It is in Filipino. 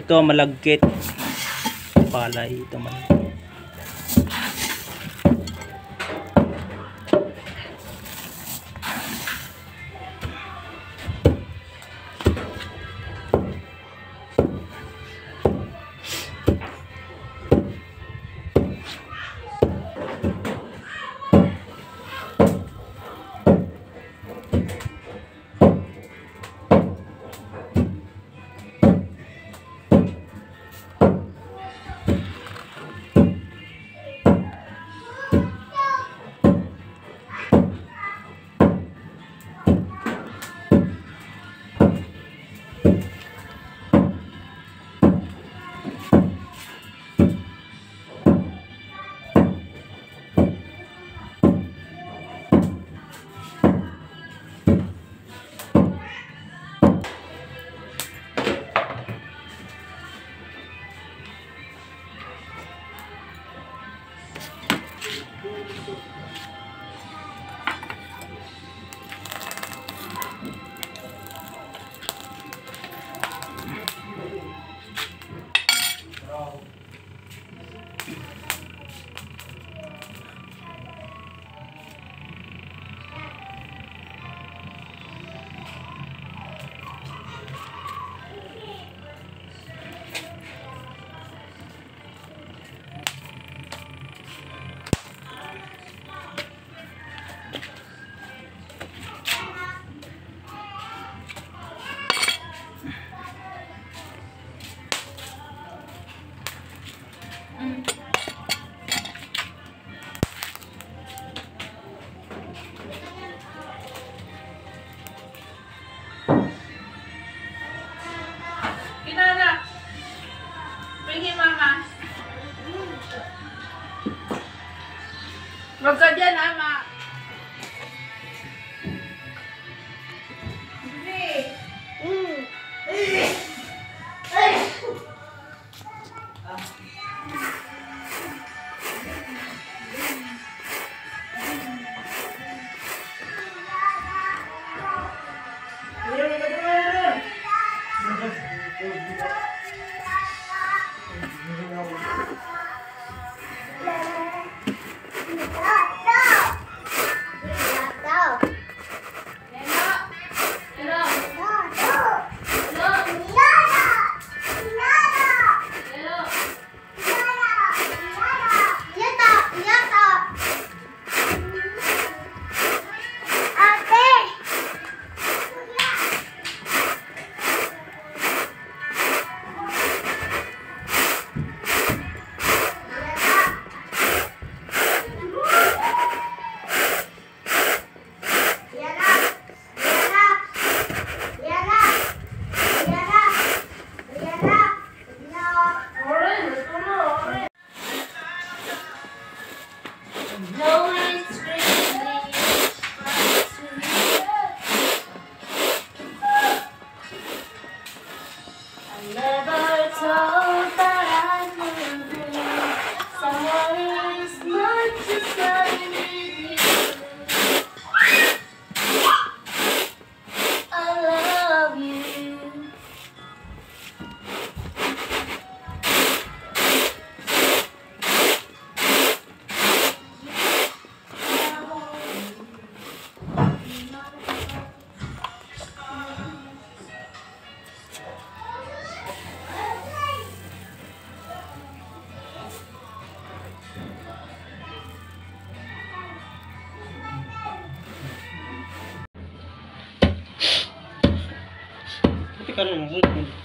Ito malagkit. Palay ito malagkit. 我做点来嘛 können.